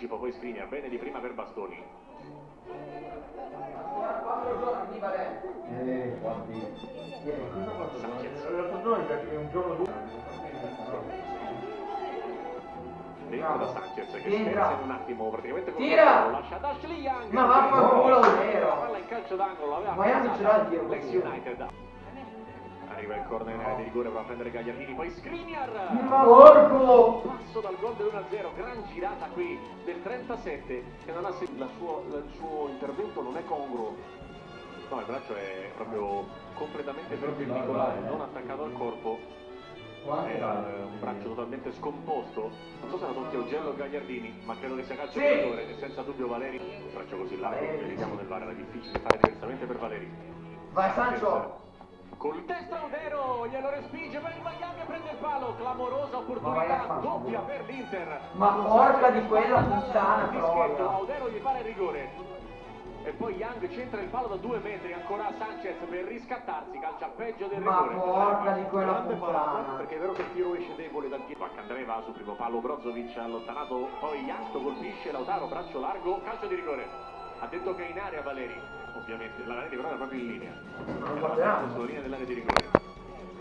anticipo, poi Skriniar, bene di prima per Bastoni. Eh, guardi. Sanchez. Dentro da Sanchez che scherza in un attimo praticamente con Tira. lascia ad Ashley Young. Ma vaffanculo, vero. palla in calcio d'angolo, l'aveva Miami ce l'ha il L'ex. United. Arriva il corner in area di rigore, va a prendere Gagliardini, poi Skriniar. Ma porco! Passo dal gol dell'1-0, gran girata qui del 37 che non ha la sua- la- il suo intervento non è congruo. No, il braccio è proprio completamente perpendicolare, non attaccato al corpo. È eh, un braccio totalmente scomposto. Non so se era tutti Augello o Gagliardini, ma credo che sia calcio Sì. di rigore e senza dubbio Valeri. Un braccio così largo, Valeri. vediamo nel VAR, era difficile fare diversamente per Valeri. Vai Sancho! Col destro Audero, glielo respinge per il Miami e prende il palo, clamorosa Ma a opportunità, doppia per l'Inter. Ma porca di quella puttana proprio. Audero gli pare il rigore. E poi Young centra il palo da due metri, ancora Sanchez per riscattarsi, calcia peggio del Ma rigore. porca di quella puttana. Perché è vero che il tiro esce debole dal piede. Candreva sul primo palo, Brozovic allontanato, poi Young colpisce Lautaro, braccio largo, calcio di rigore. Ha detto che è in area Valeri, ovviamente, la Valeri però era proprio in linea. Non Era guarderanno. sulla linea dell'area di rigore.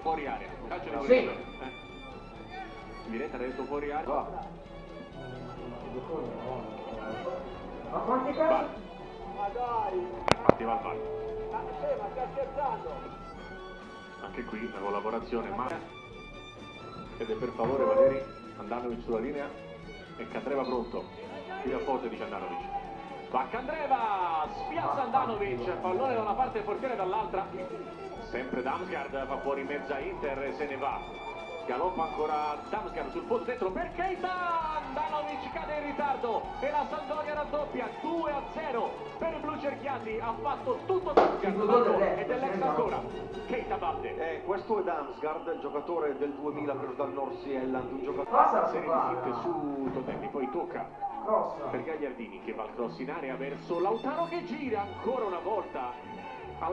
Fuori area, calcio di Sì. rigore. Eh. Miretta ha detto fuori area. Ma quanti cazzo? Infatti va al VAR. Anche qui la collaborazione ma ed è per favore Valeri Andanovic sulla linea e Candreva pronto. Qui a forte dice Andanovic. Va Candreva, spiazza Andanovic, pallone da una parte e portiere dall'altra. Sempre Damsgaard fa fuori mezza Inter e se ne va. Galoppa ancora Damsgaard sul posto dentro per Keita! Andanovic cade in ritardo e la Sampdoria raddoppia 2 a 0 per i blu cerchiati. Ha fatto tutto Damsgaard e dell'ex ancora. Keita batte. Eh, questo è Damsgaard, il giocatore del 2000 preso dal Norsielland, un giocatore... Serie di finte sua su Totelli, poi tocca per Gagliardini che va al cross in area verso Lautaro che gira ancora una volta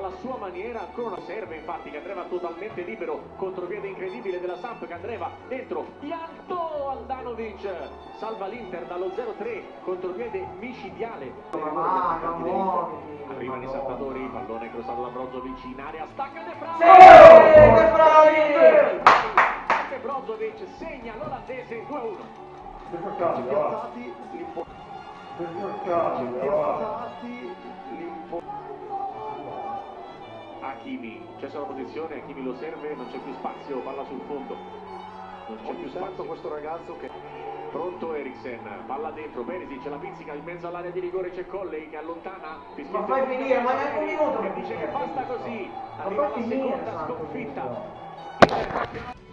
alla sua maniera ancora una serve infatti che andreva totalmente libero contropiede incredibile della Samp che andreva dentro Pianto Andanovic salva l'Inter dallo 0-3 contropiede micidiale. Muoviti. arrivano i salvatori pallone crossato da Brozovic in area stacca De Fraude Sì, De Fraude! anche Brozovic segna l'olandese 2-1 Piazzati, l'impo- piazzati, l'impo- Hakimi, c'è solo posizione, Hakimi lo serve, non c'è più spazio, palla sul fondo. Non c'è più spazio. questo ragazzo che... Pronto Eriksen, palla dentro, Perisic la pizzica in mezzo all'area di rigore, c'è Colley che allontana. Ma fai in finire, ma neanche un minuto Che dice che basta così. Arriva la seconda sconfitta.